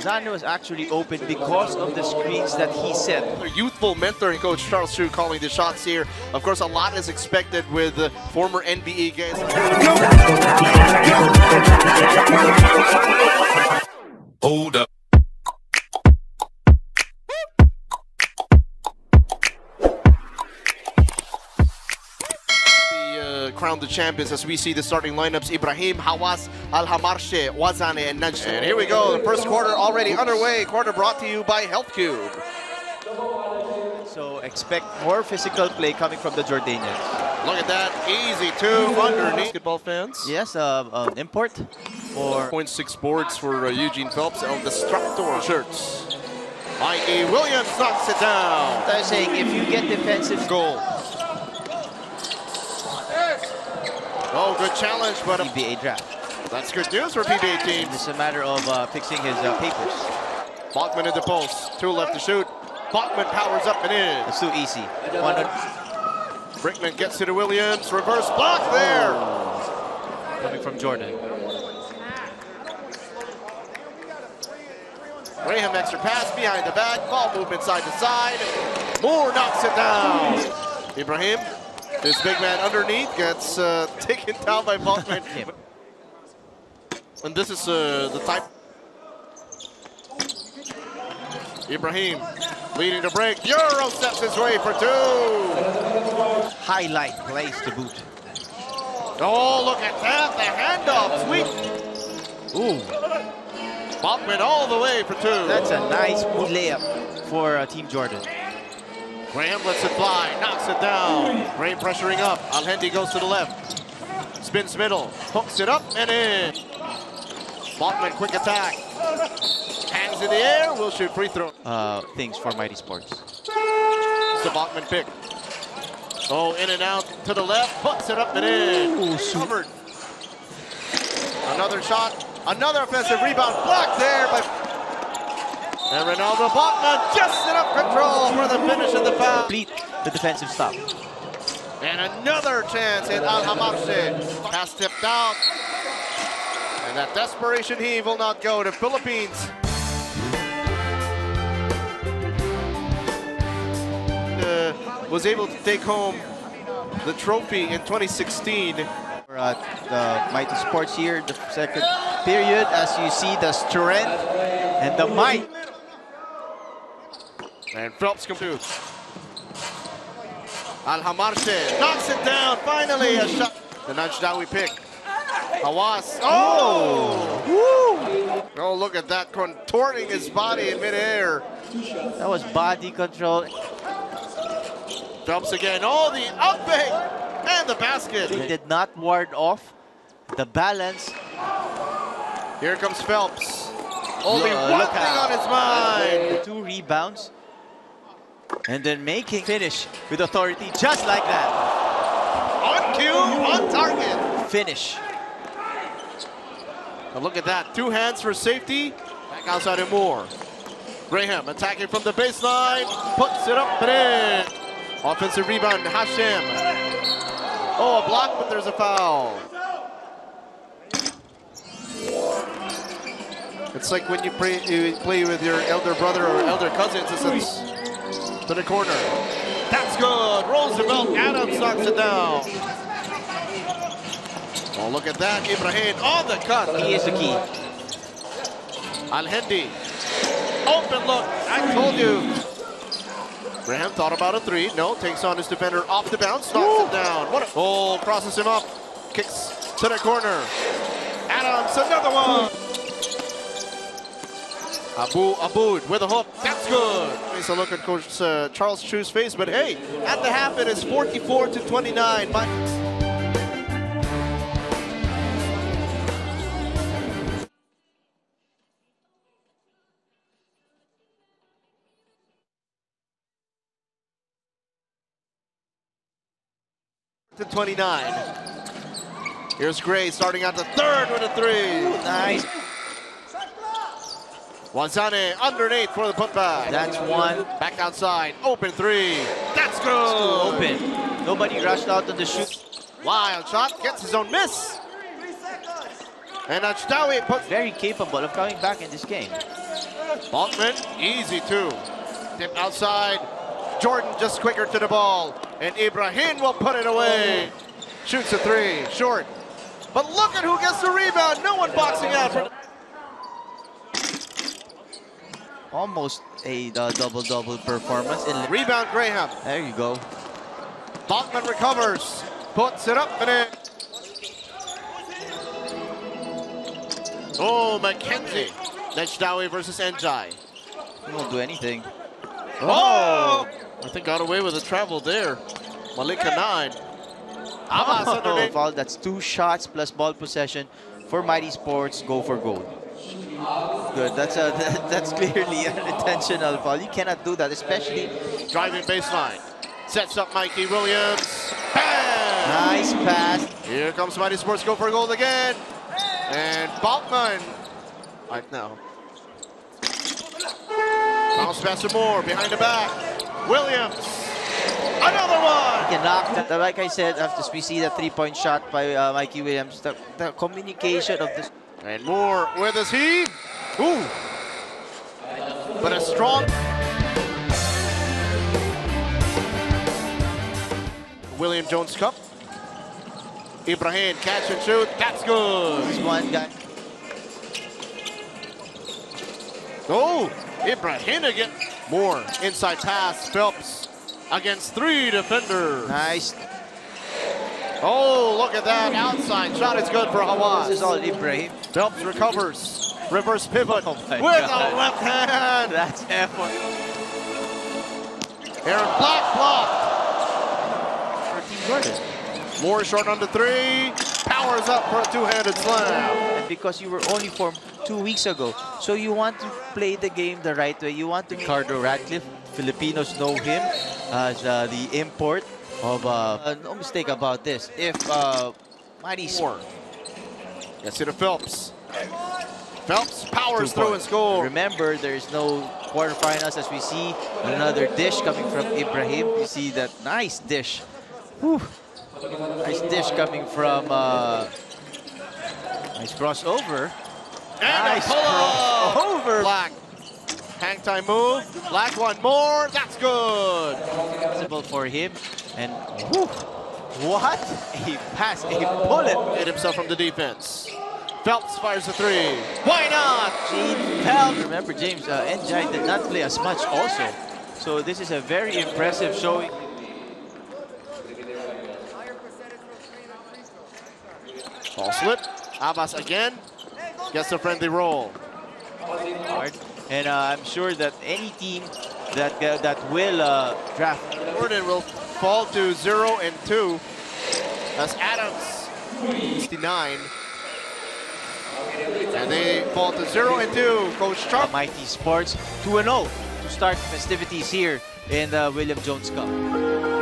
Wazane was actually open because of the screens that he set. Youthful mentor and coach Charles Tiu calling the shots here. Of course, a lot is expected with uh, former NBA guys. Hold up. Uh, crown the champions as we see the starting lineups Ibrahim, Hawass, Al Hamarche, Wazane, and Najd. And here we go, the first quarter already underway. Quarter brought to you by Health Cube. So expect more physical play coming from the Jordanians. Look at that, easy two underneath. Basketball fans. Yes, uh, uh, import for 0.6 boards for uh, Eugene Phelps on the Structor shirts. Mikey Williams knocks it down. I'm saying if you get defensive Goal. Oh, good challenge, but a PBA draft. That's good news for PBA teams. It's a matter of uh, fixing his uh, papers. Balkman in the post. Two left to shoot. Balkman powers up and in. It's too easy. One Brickman gets it to the Williams. Reverse block there. coming from Jordan. Graham extra pass behind the back. Ball movement side to side. Moore knocks it down. Ibrahim, this big man underneath gets uh, taken down by. Him. And this is uh, the type. Ibrahim leading the break. Euro steps his way for two. Highlight plays to boot. Oh, look at that. The handoff. Sweet. Ooh, Balkman all the way for two. that's a nice layup for uh, Team Jordan. Graham lets it fly, knocks it down. Graham pressuring up. Alhendi goes to the left. Spins middle, hooks it up and in. Balkman, quick attack. Hands in the air, will shoot free throw. Uh, things for Mighty Sports. It's the Balkman pick. Oh, in and out to the left, hooks it up and in. Ooh. Covered. Another shot, another offensive rebound blocked there by. And Renaldo Balkman just enough control for the finish of the foul. Complete the defensive stop. And another chance in Al Hamarche. Pass tipped out. And that desperation heave will not go to Philippines. Uh, was able to take home the trophy in 2016. For uh, the Mighty Sports here, the second period, as you see the strength and the might. And Phelps comes through. Al Hamarche knocks it down. Finally, a shot. The nudge down we pick. Hawass. Oh! Oh, look at that, contorting his body in midair. That was body control. Phelps again. Oh, the outbank and the basket. He did not ward off the balance. Here comes Phelps. Only Uh, one thing on his mind. Two rebounds. And then making finish with authority just like that. On cue, on target. Finish. And look at that. Two hands for safety. Back outside and more. Graham attacking from the baseline. Puts it up and in. Offensive rebound, Hashem. Oh, a block, but there's a foul. It's like when you play, you play with your elder brother or elder cousins. It's a, to the corner. That's good. Roosevelt Adams knocks it down. Oh, look at that. Ibrahim on the cut. He is the key. Alhendi. Open look. I told you. Graham thought about a three. No, takes on his defender off the bounce, knocks it down. What a, oh, crosses him up. Kicks to the corner. Adams, another one. Abu Abud with a hook. That's good. Takes a look at Coach uh, Charles Tiu's face, but hey, at the half it is 44 to 29. My- to 29. Here's Gray starting out the third with a three. Nice. Wazane underneath for the putback. That's one. Back outside, open three. That's good. Open. Nobody rushed out on the shoot. Wild shot, gets his own miss. And Ajdawi puts Very capable of coming back in this game. Balkman, easy two. Tip outside. Jordan just quicker to the ball. And Ibrahim will put it away. Shoots a three, short. But look at who gets the rebound. No one boxing out. For Almost a uh, double-double performance. In rebound, Graham. there you go. Balkman recovers. Puts it up and in. Oh, Mackenzie. Nejdawi versus Ndiaye. He won't do anything. Oh! I think got away with the travel there. Malika nine. Abbas Oh, underneath. foul. That's two shots plus ball possession for Mighty Sports. Go for goal. Good. That's a that's clearly an intentional foul. You cannot do that, especially Driving baseline. Sets up Mikey Williams. Bam! nice pass. Here comes Mighty Sports go for a goal again. And Balkman. Right now. Bounce pass to Moore behind the back. Williams. Another one. That. Like I said, after we see that three-point shot by uh, Mikey Williams, the, the communication of this. And Moore with his heave. Ooh. But a strong. William Jones Cup. Ibrahim catch and shoot. That's good. This one guy. Oh, Ibrahim again. Moore inside pass. Phelps against three defenders. Nice. Oh, look at that outside shot. It's good for This is all Ibrahim. Phelps recovers. Reverse pivot Oh with God. a left hand. That's effort Aaron Black blocked. for Moore short on the three. Powers up for a two-handed slam. And because you were only formed two weeks ago, so you want to play the game the right way. You want to Ricardo Ratliffe. Filipinos know him as uh, the import of. Uh, uh, no mistake about this. If uh, Mighty Moore. Gets to Phelps. Phelps powers through and points. score. Remember, there's no quarterfinals as we see another dish coming from Ibrahim. You see that nice dish. Whew. Nice dish coming from. Uh, nice crossover. And nice crossover. Black. Hang time move. Black one more. That's good. Possible for him. And whew, what a pass, a bullet. Hit himself from the defense. Phelps fires a three. Why not? Gene Phelps. Remember, James, uh, Ndiaye did not play as much also. So this is a very impressive showing. Ball slip. Abbas again. Gets a friendly roll. And uh, I'm sure that any team that uh, that will uh, draft Jordan will fall to 0 and 2 as Adams. 69 and they fall to 0 and 2 Coach Sharp Mighty Sports 2-0 to start festivities here in the William Jones Cup.